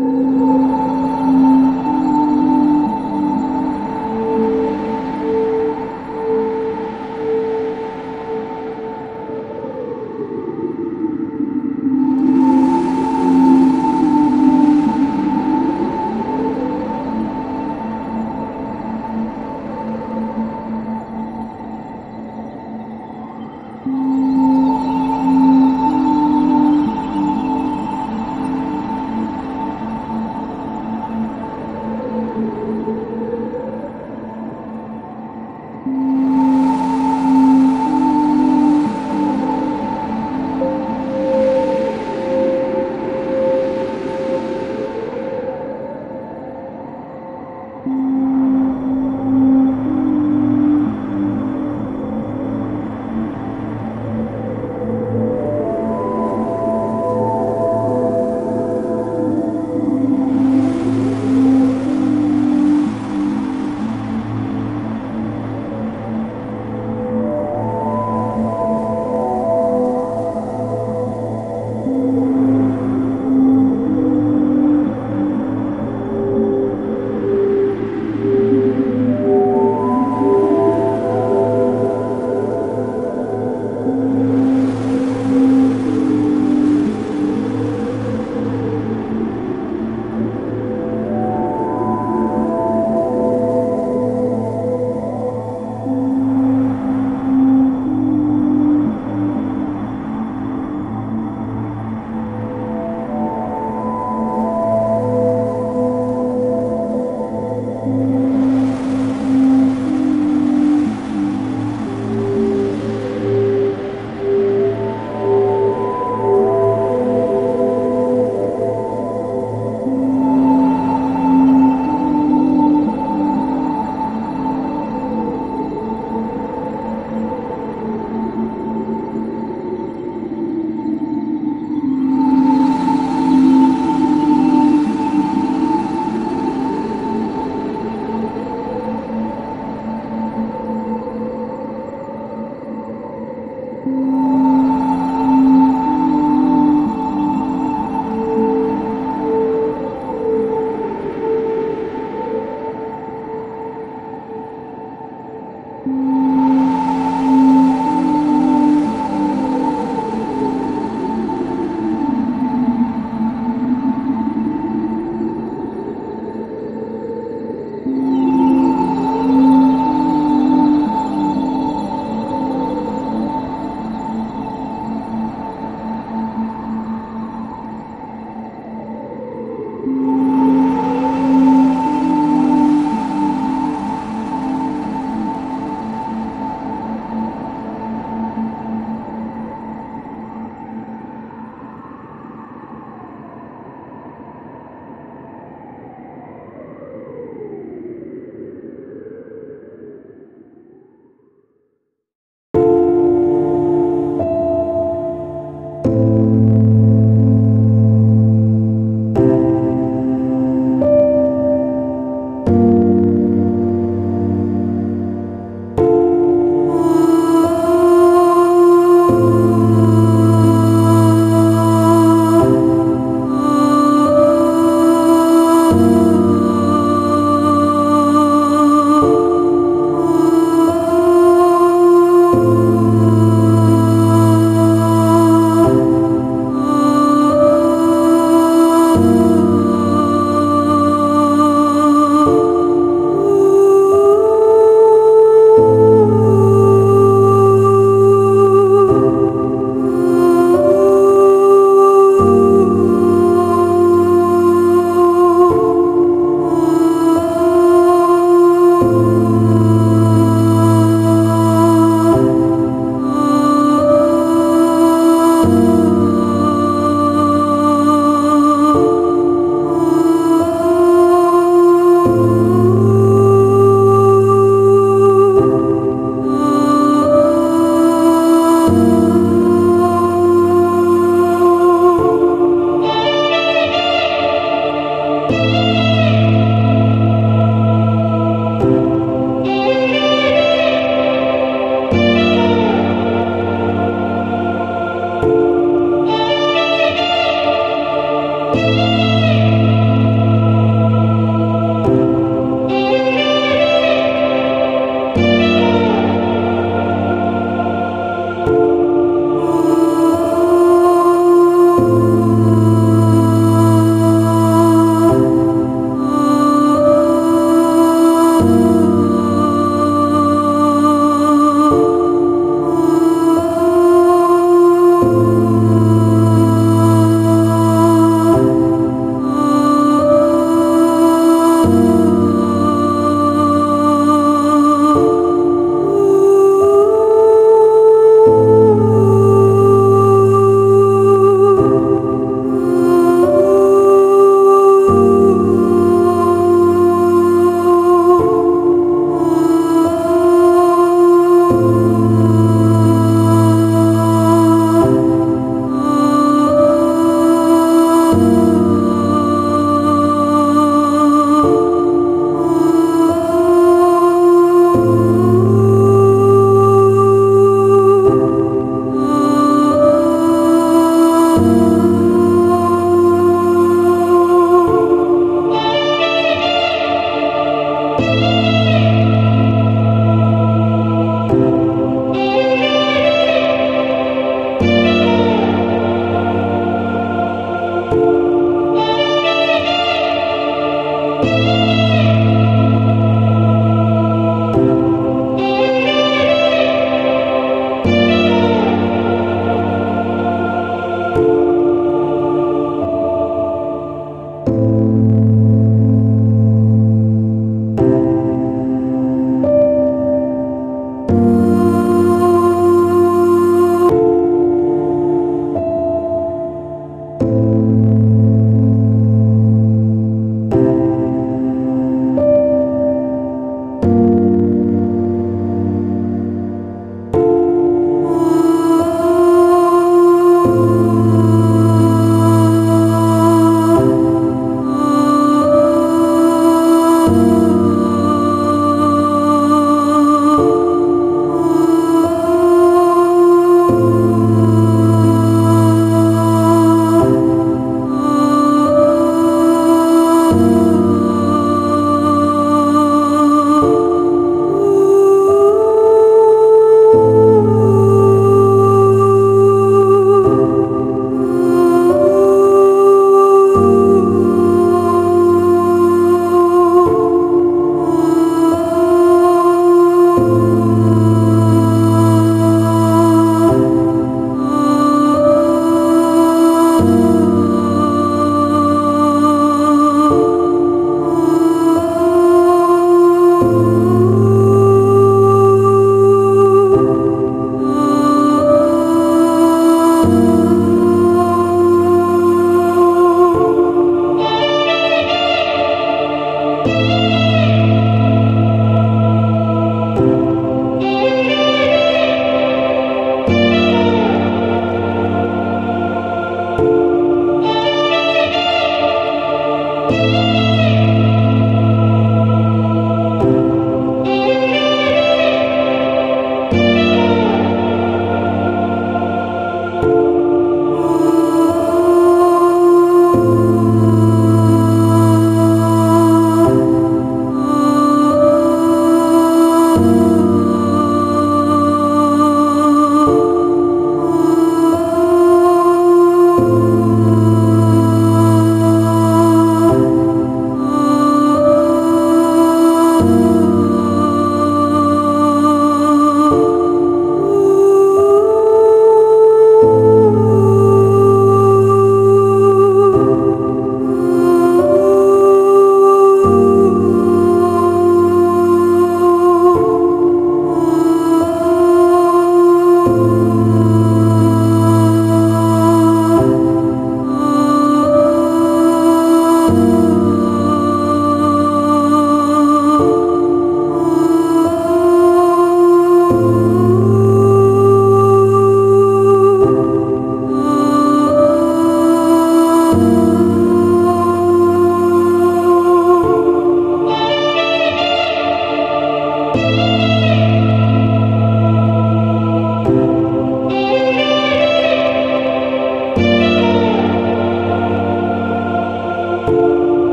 Música